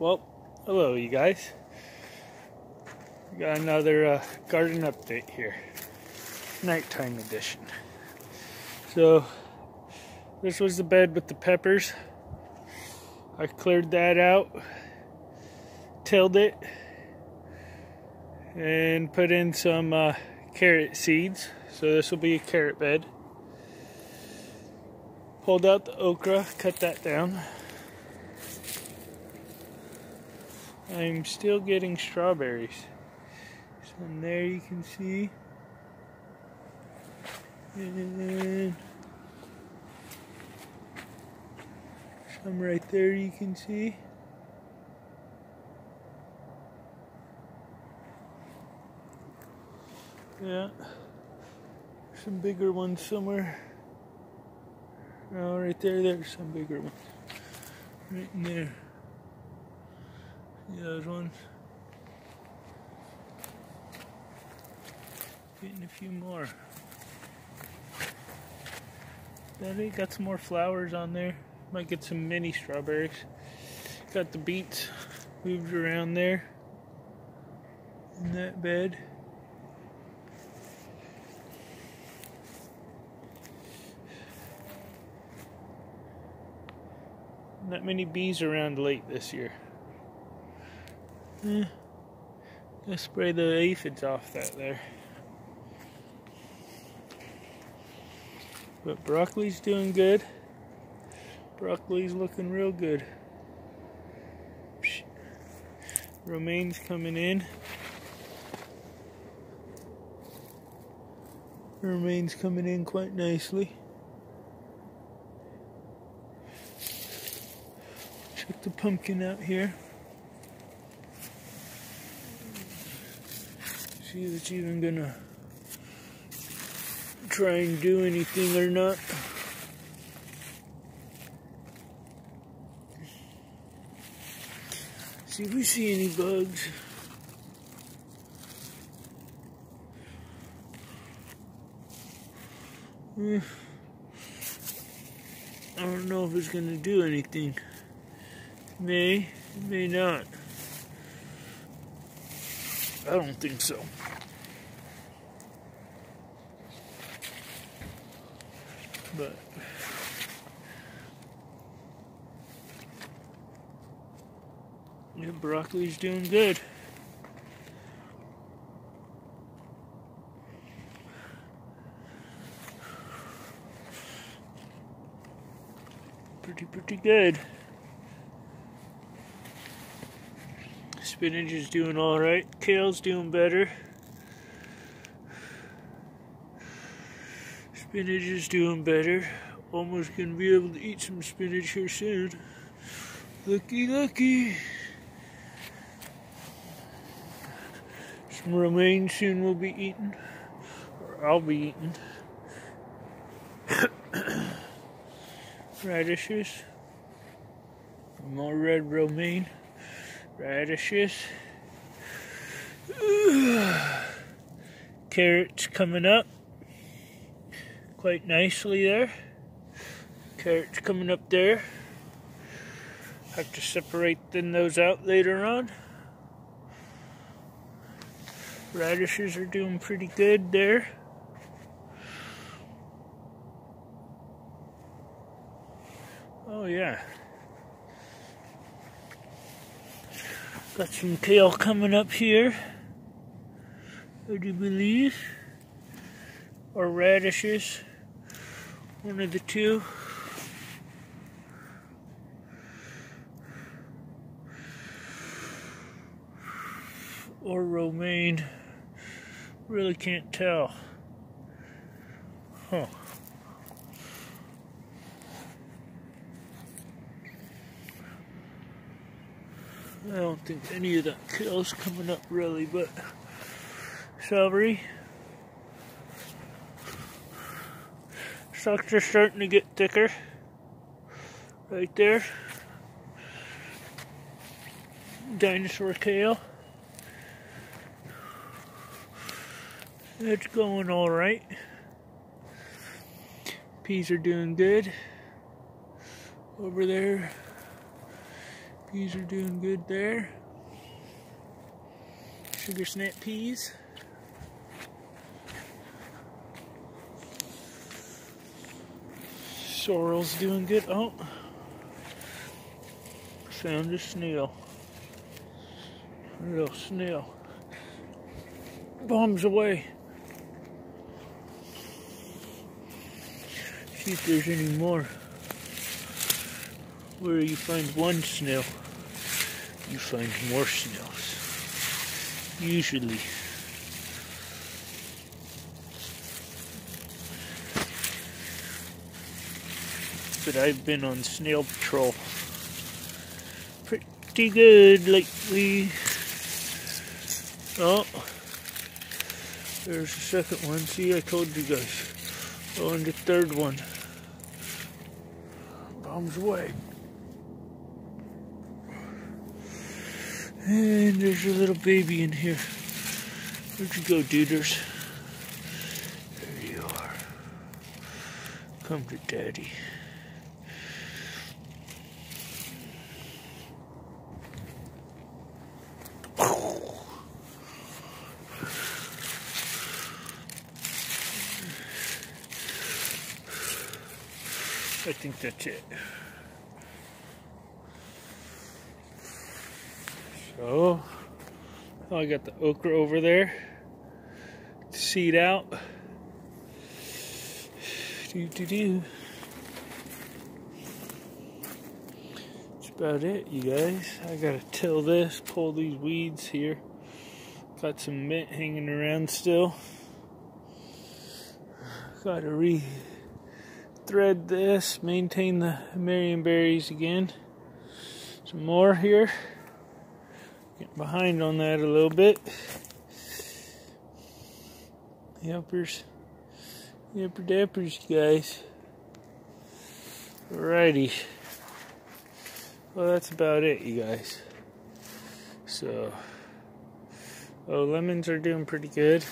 Well, hello, you guys. Got another uh, garden update here, nighttime edition. So, this was the bed with the peppers. I cleared that out, tilled it, and put in some uh, carrot seeds. So, this will be a carrot bed. Pulled out the okra, cut that down. I'm still getting strawberries. Some there you can see. And some right there you can see. Yeah. Some bigger ones somewhere. Oh, right there, there's some bigger ones. Right in there. See those ones? Getting a few more. Got some more flowers on there. Might get some mini strawberries. Got the beets moved around there in that bed. Not many bees around late this year. Eh, Let's spray the aphids off that there. But broccoli's doing good. Broccoli's looking real good. Romaine's coming in. Romaine's coming in quite nicely. Check the pumpkin out here. If it's even gonna try and do anything or not. See if we see any bugs. Eh. I don't know if it's gonna do anything. May, may not. I don't think so. But yeah, broccoli's doing good. Pretty, pretty good. Spinach is doing all right. Kale's doing better. Spinach is doing better. Almost gonna be able to eat some spinach here soon. Looky, looky. Some romaine soon will be eaten. Or I'll be eating. Radishes. More red romaine radishes, carrots coming up quite nicely there. Carrots coming up there. Have to separate thin those out later on. Radishes are doing pretty good there. Oh yeah. Got some kale coming up here. I do believe. Or radishes. One of the two. Or romaine. Really can't tell. Huh. I don't think any of that kale's coming up really, but celery. Stalks are starting to get thicker. Right there. Dinosaur kale. It's going alright. Peas are doing good. Over there. Peas are doing good there. Sugar snap peas. Sorrel's doing good. Oh, found a snail. A little snail. Bombs away. See if there's any more. Where you find one snail, you find more snails. Usually. But I've been on snail patrol pretty good lately. Oh, there's the second one. See, I told you guys. Oh, and the third one. Bombs away. And there's a little baby in here. Where'd you go, duders? There you are. Come to daddy. I think that's it. So, oh, I got the okra over there. Seed out. Do do do. That's about it, you guys. I gotta till this, pull these weeds here. Got some mint hanging around still. Gotta re thread this, maintain the Marionberries again. Some more here. Getting behind on that a little bit. Yuppers. Yupper dappers, guys. Alrighty. Well, that's about it, you guys. So, oh, lemons are doing pretty good.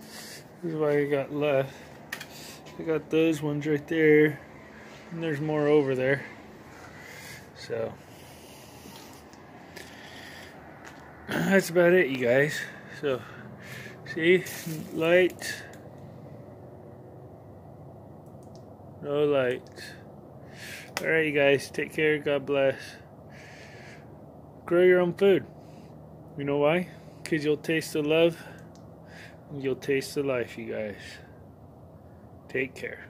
This is why I got left. I got those ones right there, and there's more over there. So that's about it, you guys. So see, light, no light. All right, you guys, take care. God bless. Grow your own food. You know why? Because you'll taste the love. You'll taste the life, you guys. Take care.